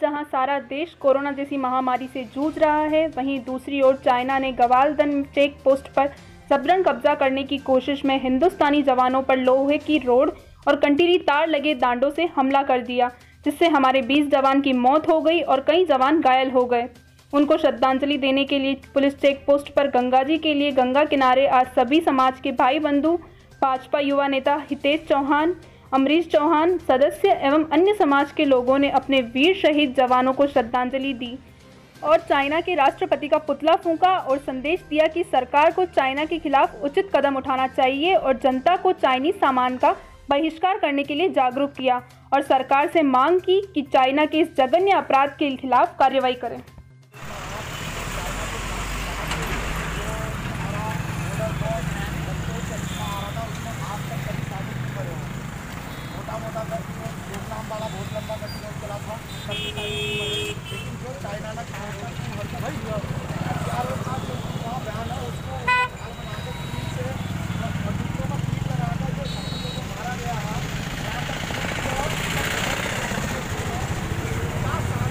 जहाँ सारा देश कोरोना जैसी महामारी से जूझ रहा है, वहीं दूसरी ओर चाइना ने गवालदन चेक पोस्ट पर जबरन कब्जा करने की कोशिश में हिंदुस्तानी जवानों पर लोहे की रोड और कंटीली तार लगे दांडों से हमला कर दिया, जिससे हमारे 20 जवान की मौत हो गई और कई जवान घायल हो गए। उनको श्रद्धांजलि देने के लिए पुलिस चेक पोस्ट पर गंगा जी के लिए गंगा किनारे आज सभी समाज के भाई बंधु भाजपा युवा नेता हितेश चौहान अमरीश चौहान सदस्य एवं अन्य समाज के लोगों ने अपने वीर शहीद जवानों को श्रद्धांजलि दी और चाइना के राष्ट्रपति का पुतला फूंका और संदेश दिया कि सरकार को चाइना के खिलाफ उचित कदम उठाना चाहिए और जनता को चाइनीज़ सामान का बहिष्कार करने के लिए जागरूक किया और सरकार से मांग की कि चाइना के इस जघन्य अपराध के खिलाफ कार्रवाई करें मोटा मोटा करके प्रोग्राम वाला बहुत लंबा करके चला था सबकी सारी लेकिन जो चाइना ने कहा था कि हर भाई चारों साथ जो वहाँ बयान है उसको हाल बना के पुलिस से बंदूकों में पीट लगा कर जो शख्सों को मारा गया है यहाँ तक पचास साल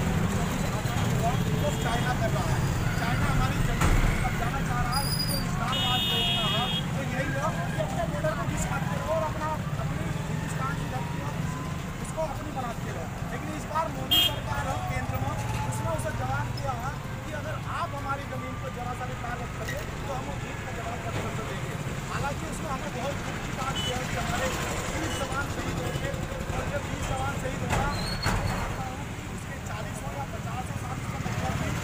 हुआ वो चाइना कर रहा है। चाइना हमारी ज़मीन अब जाना चाह रहा है, उसकी जो विस्तारवाद योजना है तो यही है कि अपने बॉर्डर को विस्तार करो और अपना, अपनी हिंदुस्तान की धरती और किसी, उसको अपनी बनाते रहे लेकिन इस बार मोदी सरकार है केंद्र में, उसने उसे जवाब दिया है कि अगर आप हमारी ज़मीन पर जरा सा भी कार्य करिए तो हम उस का जवाब पत्थर देंगे हालाँकि उसमें हमें बहुत दुख की बात यह है कि हमारे बीस जवान शहीद होंगे और जब बीस जवान शहीद होगा मैं मानता हूँ कि उसके चालीस हो या पचास हो साथ इसका मतलब नहीं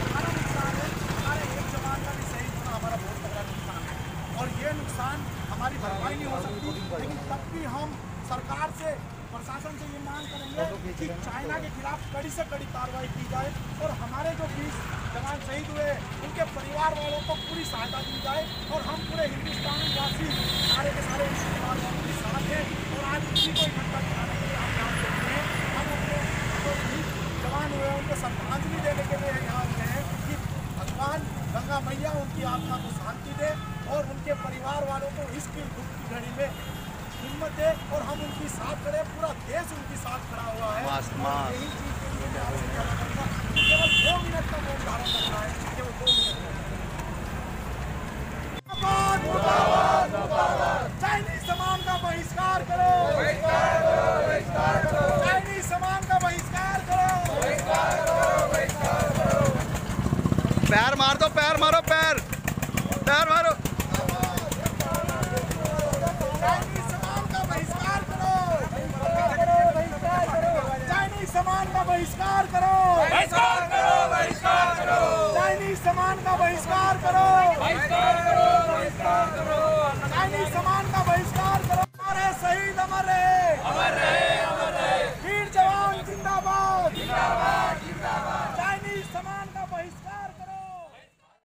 हमारा नुकसान है हमारे एक जवान का भी शहीद होना हमारा बहुत बड़ा नुकसान है और ये नुकसान हमारी भरपाई नहीं हो सकती, लेकिन तब भी हम सरकार से, प्रशासन से ये मांग करेंगे कि चाइना के खिलाफ कड़ी से कड़ी कार्रवाई की जाए और हमारे जो बीस जवान शहीद हुए, उनके परिवार वालों को पूरी सहायता दी जाए और हम पूरे हिंदुस्तान वासी सारे के सारे साथ हैं और आज उसी को इकट्ठा कराने के लिए हम यहाँ पे हैं हम अपने जो शहीद जवान हुए उनको श्रद्धांजलि देने के लिए यहाँ आए हैं कि भगवान मैया उनकी आत्मा को शांति दे और उनके परिवार वालों को इसकी दुख की घड़ी में हिम्मत दे और हम उनकी साथ खड़े पूरा देश उनकी साथ खड़ा हुआ है। यही चीज़ के लिए मैं आपसे कहना चाहूँगा कि केवल दो मिनट का मौन धारण करना है केवल दो मिनट चाइनीज़ सामान का बहिष्कार करो चाइनीज़ सामान का बहिष्कार करो पैर दो पैर मारो पैर। पैर मारो। सामान का बहिष्कार करो। चाइनीज़ सामान का बहिष्कार करो। बहिष्कार करो चाइनीज़ सामान का बहिष्कार करो। बहिष्कार करो चाइनीज़ सामान का बहिष्कार